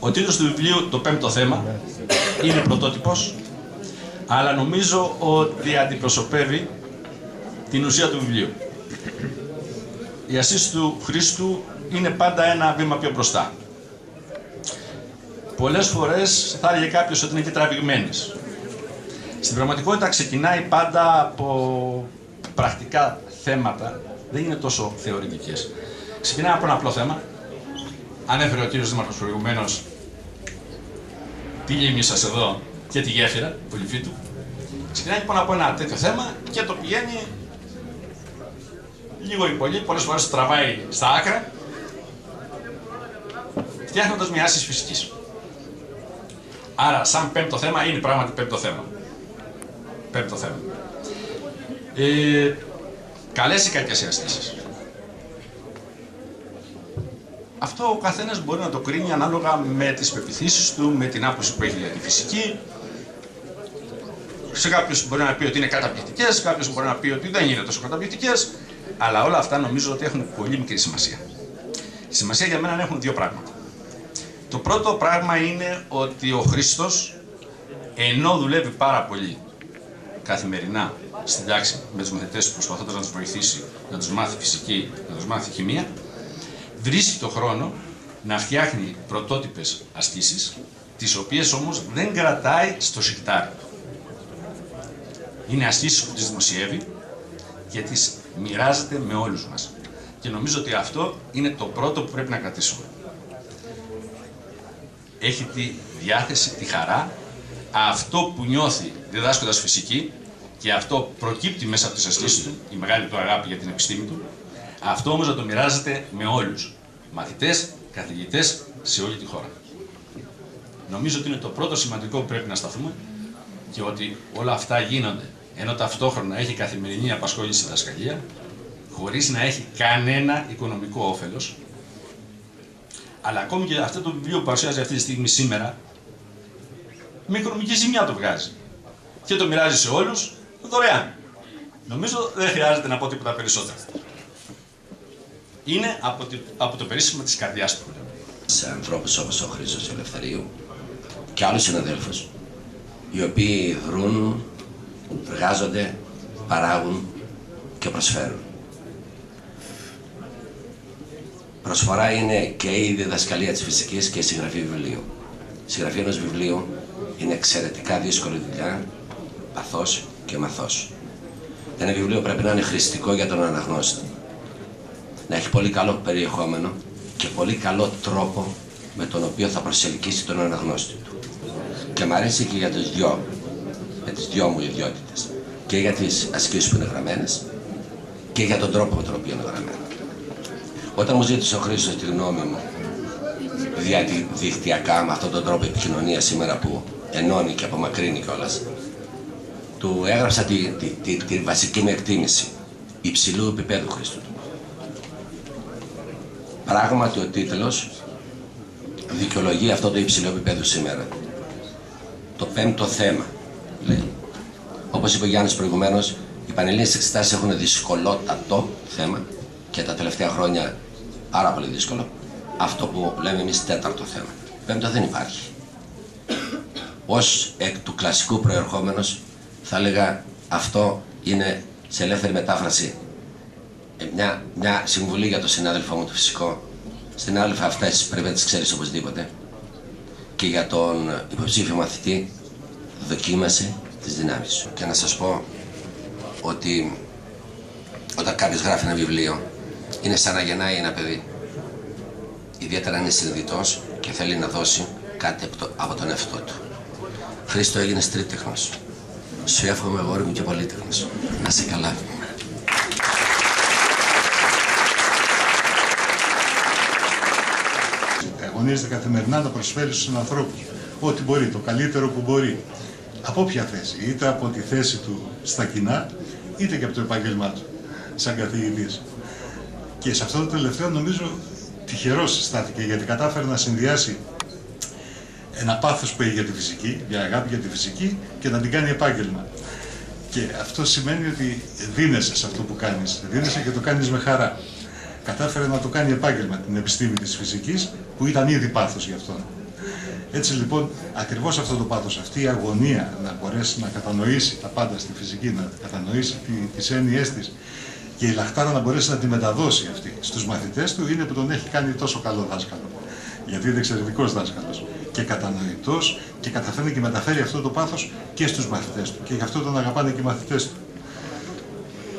Ο τίτλος του βιβλίου, το πέμπτο θέμα, είναι πρωτότυπος, αλλά νομίζω ότι αντιπροσωπεύει την ουσία του βιβλίου. Η ασύση του Χρήστου είναι πάντα ένα βήμα πιο μπροστά. Πολλές φορές θα έλεγε κάποιος ότι είναι και τραβηγμένες. Στην πραγματικότητα ξεκινάει πάντα από πρακτικά θέματα, δεν είναι τόσο θεωρητικές. Ξεκινάει από ένα απλό θέμα. Ανέφερε ο κύριος Δήμαρχος προηγουμένως τη λίμνη σας εδώ και τη γέφυρα, του του. Ξεκινάει λοιπόν από ένα τέτοιο θέμα και το πηγαίνει λίγο ή πολύ, πολλές φορές τραβάει στα άκρα, φτιάχνοντας μια άσυση φυσικής. Άρα, σαν πέμπτο θέμα, είναι πράγματι πέμπτο θέμα. Πέμπτο θέμα. Ε, καλές ή κακές οι Αυτό ο καθένας μπορεί να το κρίνει ανάλογα με τις πεπιθήσεις του, με την άποψη που έχει για τη φυσική. Σε κάποιους μπορεί να πει ότι είναι καταπληκτικές, σε κάποιους μπορεί να πει ότι δεν είναι τόσο καταπληκτικές. Αλλά όλα αυτά νομίζω ότι έχουν πολύ μικρή σημασία. Η σημασία για μένα έχουν δύο πράγματα. Το πρώτο πράγμα είναι ότι ο Χρήστος, ενώ δουλεύει πάρα πολύ καθημερινά στην τάξη με τους μαθητές του, προσπαθώντας να τους βοηθήσει να τους μάθει φυσική, να τους μάθει χημεία, βρίσκει το χρόνο να φτιάχνει πρωτότυπες ασκήσεις, τις οποίες όμως δεν κρατάει στο σιρτάρι του. Είναι ασκήσεις που τις δημοσιεύει και τις μοιράζεται με όλους μας. Και νομίζω ότι αυτό είναι το πρώτο που πρέπει να κρατήσουμε. Έχει τη διάθεση, τη χαρά, αυτό που νιώθει διδάσκοντας φυσική και αυτό προκύπτει μέσα από τις ασκήσεις του, η μεγάλη του αγάπη για την επιστήμη του, αυτό όμως να το μοιράζεται με όλους. Μαθητές, καθηγητές σε όλη τη χώρα. Νομίζω ότι είναι το πρώτο σημαντικό που πρέπει να σταθούμε και ότι όλα αυτά γίνονται ενώ ταυτόχρονα έχει καθημερινή απασχόληση στη δασκαλία χωρίς να έχει κανένα οικονομικό όφελος αλλά ακόμη και αυτό το βιβλίο που παρουσιάζει αυτή τη στιγμή σήμερα με οικονομική ζημιά το βγάζει και το μοιράζει σε όλους δωρεάν. Νομίζω δεν χρειάζεται να πω τίποτα περισσότερο είναι από, το, από το περίσσευμα της καρδιάς του. Σε ανθρώπους όπως ο Χρήστος Ελευθερίου και άλλους συναδέλφους οι οποίοι δρούν, εργάζονται, παράγουν και προσφέρουν. Προσφορά είναι και η διδασκαλία της φυσικής και η συγγραφή βιβλίου. Η συγγραφή ενός βιβλίου είναι εξαιρετικά δύσκολη δουλειά, παθός και μαθός. Ένα βιβλίο πρέπει να είναι χρηστικό για τον αναγνώστη να έχει πολύ καλό περιεχόμενο και πολύ καλό τρόπο με τον οποίο θα προσελκύσει τον αναγνώστη του. Και μου αρέσει και για τις δυο, για τις δυο μου ιδιότητες. Και για τις ασκήσεις που είναι γραμμένες και για τον τρόπο με τον οποίο είναι γραμμένο. Όταν μου ζήτησε ο Χρήστος τη γνώμη μου διαδικτυακά με αυτόν τον τρόπο επικοινωνία σήμερα που ενώνει και απομακρύνει κιόλας, του έγραψα τη, τη, τη, τη βασική μου εκτίμηση υψηλού επίπεδου Χρήστου του. Πράγματι ο τίτλος δικαιολογεί αυτό το υψηλό επίπεδο σήμερα. Το πέμπτο θέμα, λέει. Όπως είπε ο Γιάννης προηγουμένως, οι πανελλήνιες εξετάσεις έχουν δυσκολότατο θέμα και τα τελευταία χρόνια πάρα πολύ δύσκολο. Αυτό που λέμε εμείς τέταρτο θέμα. Πέμπτο δεν υπάρχει. Ως εκ του κλασικού προερχόμενος θα έλεγα αυτό είναι σε ελεύθερη μετάφραση ε, μια, μια συμβουλή για τον συνάδελφό μου το φυσικό. Στην άλλη αυτές πρέπει να τις ξέρεις οπωσδήποτε. Και για τον υποψήφιο μαθητή δοκίμασε τις δυνάμεις σου. Και να σας πω ότι όταν κάποιος γράφει ένα βιβλίο είναι σαν να γεννάει ένα παιδί. Ιδιαίτερα αν είναι συνειδητός και θέλει να δώσει κάτι από τον εαυτό του. Χρήστο έγινες τρίτεχνος. Σου εύχομαι αγόρι μου και πολύτεχνος. Να σε καλά. Αγωνίζεται καθημερινά να προσφέρει στους ανθρώπους ό,τι μπορεί, το καλύτερο που μπορεί. Από ποια θέση, είτε από τη θέση του στα κοινά, είτε και από το επάγγελμά του, σαν καθηγητής. Και σε αυτό το τελευταίο νομίζω τυχερός στάθηκε, γιατί κατάφερε να συνδυάσει ένα πάθος που έχει για τη φυσική, μια αγάπη για τη φυσική και να την κάνει επάγγελμα. Και αυτό σημαίνει ότι δίνεσαι σε αυτό που κάνεις, δίνεσαι και το κάνεις με χαρά κατάφερε να το κάνει επάγγελμα την επιστήμη της φυσικής που ήταν ήδη πάθος για αυτόν. Έτσι λοιπόν, ακριβώς αυτό το πάθος, αυτή η αγωνία να μπορέσει να κατανοήσει τα πάντα στη φυσική, να κατανοήσει τις έννοιές της και η Λαχτάρα να μπορέσει να τη μεταδώσει αυτή στους μαθητές του είναι που τον έχει κάνει τόσο καλό δάσκαλο. Γιατί είναι εξαιρετικός δάσκαλος και κατανοητός και καταφέρνει και μεταφέρει αυτό το πάθος και στους μαθητές του. Και γι' αυτό τον αγαπάνε και οι μαθητές του.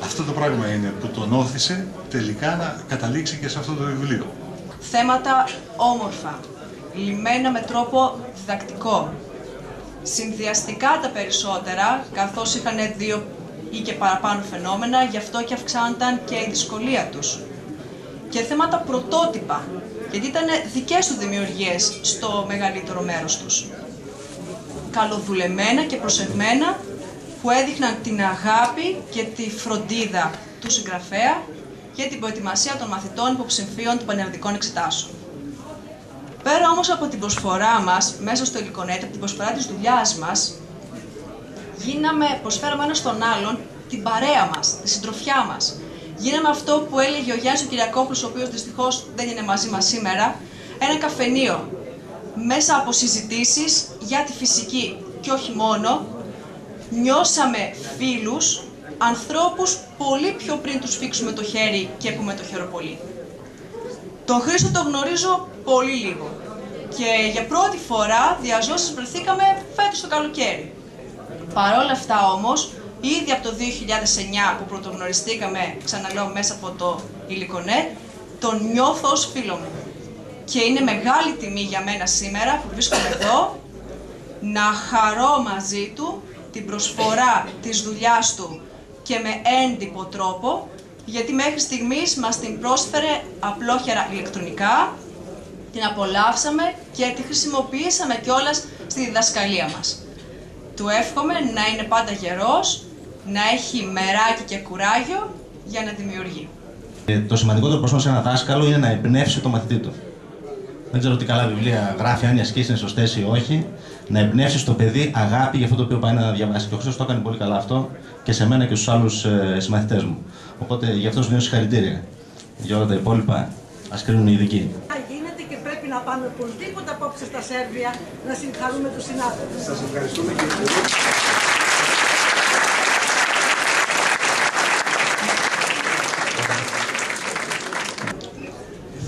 Αυτό το πράγμα είναι που τον όθησε τελικά να καταλήξει και σε αυτό το βιβλίο. Θέματα όμορφα, λιμένα με τρόπο διδακτικό. Συνδυαστικά τα περισσότερα, καθώς είχαν δύο ή και παραπάνω φαινόμενα, γι' αυτό και αυξάνονταν και η δυσκολία τους. Και θέματα πρωτότυπα, γιατί ήταν δικές του δημιουργίες στο μεγαλύτερο μέρος τους. Καλοδουλεμένα και προσεγμένα, που έδειχναν την αγάπη και τη φροντίδα του συγγραφέα για την προετοιμασία των μαθητών υποψηφίων των πανελλαδικών εξετάσεων. Πέρα όμως από την προσφορά μας μέσα στο υλικονέτ, από την προσφορά της δουλειάς μας, γίναμε, προσφέραμε ένας στον άλλον την παρέα μας, τη συντροφιά μας. Γίναμε αυτό που έλεγε ο Γιάννης ο Κυριακόπουλος, ο οποίος δυστυχώς δεν είναι μαζί μας σήμερα, ένα καφενείο μέσα από συζητήσεις για τη φυσική και όχι μόνο, νιώσαμε φίλους, ανθρώπους πολύ πιο πριν τους φίξουμε το χέρι και έχουμε το χεροπολί. Τον Χρήστο τον γνωρίζω πολύ λίγο και για πρώτη φορά διαζώσεις βρεθήκαμε φέτος το καλοκαίρι. Παρόλα αυτά όμως, ήδη από το 2009 που πρωτογνωριστήκαμε, ξαναλέω μέσα από το υλικονέ, τον νιώθω ως φίλο μου. Και είναι μεγάλη τιμή για μένα σήμερα που βρίσκομαι εδώ να χαρώ μαζί του την προσφορά της δουλειάς του και με έντυπο τρόπο, γιατί μέχρι στιγμής μας την πρόσφερε απλόχερα ηλεκτρονικά, την απολαύσαμε και τη χρησιμοποιήσαμε κιόλας στη διδασκαλία μας. Του εύχομαι να είναι πάντα γερός, να έχει μεράκι και κουράγιο για να δημιουργεί. Ε, το σημαντικότερο πρόσωπο σε ένα δάσκαλο είναι να εμπνεύσει το μαθητή του. Δεν ξέρω τι καλά βιβλία γράφει, αν οι ασκήσεις είναι σωστές ή όχι. Να εμπνεύσεις το παιδί αγάπη για αυτό το οποίο πάει να διαβάσει. Και ο Χρήστος το έκανε πολύ καλά αυτό και σε μένα και στους άλλους ε, συμμαθητές μου. Οπότε γι' αυτό σου δίνω συγχαρητήρια. Για όλα τα υπόλοιπα, ας κρίνουν οι ειδικοί. Γίνεται και πρέπει να πάμε οπωσδήποτε απόψε στα Σέρβια να συγχαρούμε τους συνάδελφους. Σας ευχαριστούμε κύριε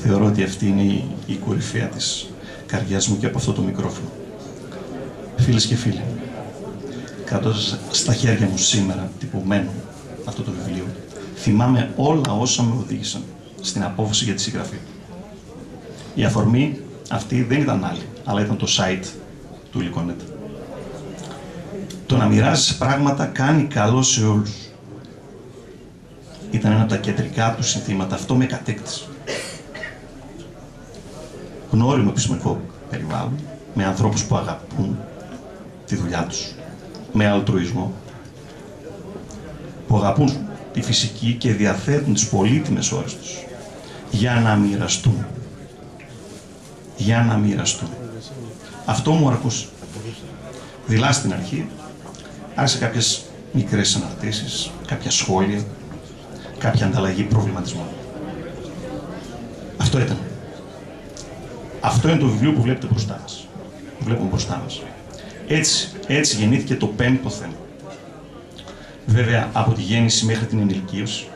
θεωρώ ότι αυτή είναι η, η κορυφαία της καρδιάς μου και από αυτό το μικρόφωνο. Φίλες και φίλοι, κάτω στα χέρια μου σήμερα, τυπωμένο αυτό το βιβλίο, θυμάμαι όλα όσα με οδήγησαν στην απόφαση για τη συγγραφή. Η αφορμή αυτή δεν ήταν άλλη, αλλά ήταν το site του Ιλικονέτ. Το να μοιράζεις πράγματα κάνει καλό σε όλους. Ήταν ένα από τα κεντρικά του συνθήματα. Αυτό με κατέκτησε γνώριμο επιστημονικό περιβάλλον, με ανθρώπους που αγαπούν τη δουλειά τους, με αλτρουισμό, που αγαπούν τη φυσική και διαθέτουν τις πολύτιμες ώρες τους για να μοιραστούν. Για να μοιραστούν. Αυτό μου αρκούσε. Δειλά στην αρχή, άρχισε κάποιες μικρές αναρτήσεις, κάποια σχόλια, κάποια ανταλλαγή προβληματισμών. Αυτό ήταν. Αυτό είναι το βιβλίο που βλέπετε μπροστά μας. Που βλέπουμε μπροστά μας. Έτσι, έτσι γεννήθηκε το πέμπτο θέμα. Βέβαια, από τη γέννηση μέχρι την ενηλικίωση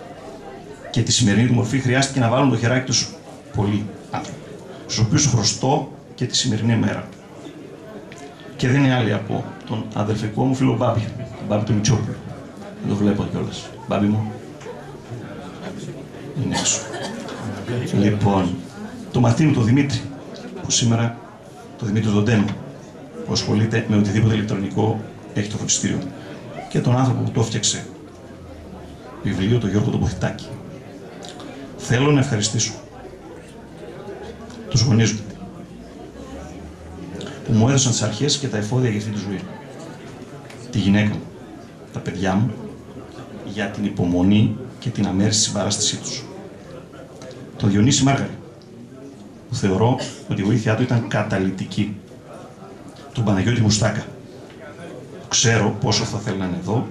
και τη σημερινή του μορφή χρειάστηκε να βάλουν το χεράκι τους πολλοί άνθρωποι, στους οποίους χρωστώ και τη σημερινή μέρα. Και δεν είναι άλλη από τον αδελφικό μου φίλο Μπάμπη, τον Μπάμπη του Μιτσόπουλου. Δεν το βλέπω κιόλας. Μπάμπη μου. Είναι έξω. Λοιπόν, το Μαρτίνο, το Δημήτρη, που σήμερα το Δημήτρη Δοντένου, που ασχολείται με οτιδήποτε ηλεκτρονικό έχει το φροντιστήριο. Και τον άνθρωπο που το έφτιαξε βιβλίο, τον Γιώργο Τοποθητάκη. Θέλω να ευχαριστήσω τους γονείς μου που μου έδωσαν τις αρχές και τα εφόδια για αυτή τη ζωή. Τη γυναίκα μου, τα παιδιά μου, για την υπομονή και την αμέριστη συμπαράστασή τους. Τον Διονύση Μάργαρη, που θεωρώ ότι η βοήθειά του ήταν καταλητική. Τον Παναγιώτη Μουστάκα. Ξέρω πόσο θα θέλει να είναι εδώ,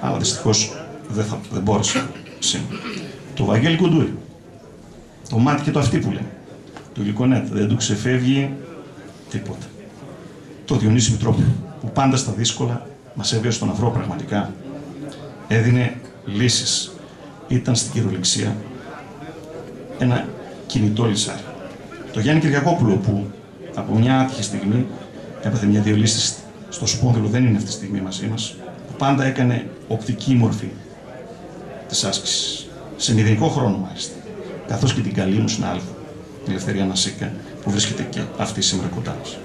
αλλά δυστυχώς δεν, θα, δεν μπόρεσα σήμερα. Το Βαγγέλη Κουντούρη. Το μάτι και το αυτή που λένε. Το Λικονέτ. Δεν του ξεφεύγει τίποτα. το Διονύση Μητρόπουλο, που πάντα στα δύσκολα μας έβγαζε στον αυρό πραγματικά. Έδινε λύσεις. Ήταν στην κυριολεξία ένα κινητό λυσάρι. Το Γιάννη Κυριακόπουλο που από μια άτυχη στιγμή έπαθε μια διολύστηση στο σπόνδυλο, δεν είναι αυτή τη στιγμή μαζί μας, που πάντα έκανε οπτική μορφή της άσκησης. Σε μηδενικό χρόνο μάλιστα. Καθώς και την καλή μου συνάδελφο, την Ελευθερία Νασίκα, που βρίσκεται και αυτή σήμερα κοντά μας.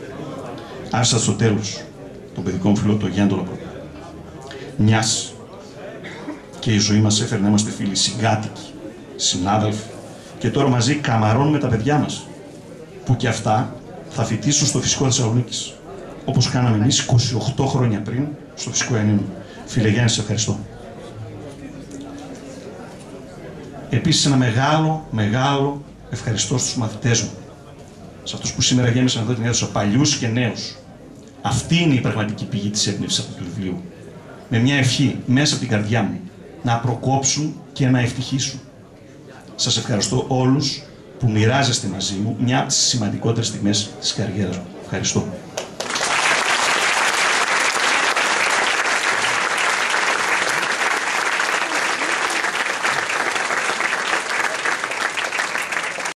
Άφησα στο τέλος τον παιδικό μου φίλο, τον Γιάννη τον Λαπρό. Μιας και η ζωή μας έφερε να είμαστε φίλοι συγκάτοικοι, συνάδελφοι και τώρα μαζί καμαρώνουμε τα παιδιά μας που και αυτά θα φοιτήσουν στο φυσικό Θεσσαλονίκης. Όπως κάναμε εμείς 28 χρόνια πριν στο φυσικό Ενίνο. Φίλε Γιάννη, σε ευχαριστώ. Επίσης, ένα μεγάλο, μεγάλο ευχαριστώ στους μαθητές μου. Σε αυτούς που σήμερα γέμισαν εδώ την αίθουσα, παλιούς και νέους. Αυτή είναι η πραγματική πηγή της έμπνευσης αυτού του βιβλίου. Με μια ευχή μέσα από την καρδιά μου να προκόψουν και να ευτυχήσουν. Σας ευχαριστώ όλους που μοιράζεστε μαζί μου μια από τις σημαντικότερες στιγμές της καριέρας μου. Ευχαριστώ.